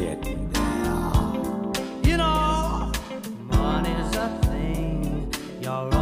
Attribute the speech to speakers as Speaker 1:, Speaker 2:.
Speaker 1: get there. You know, money's a thing. You're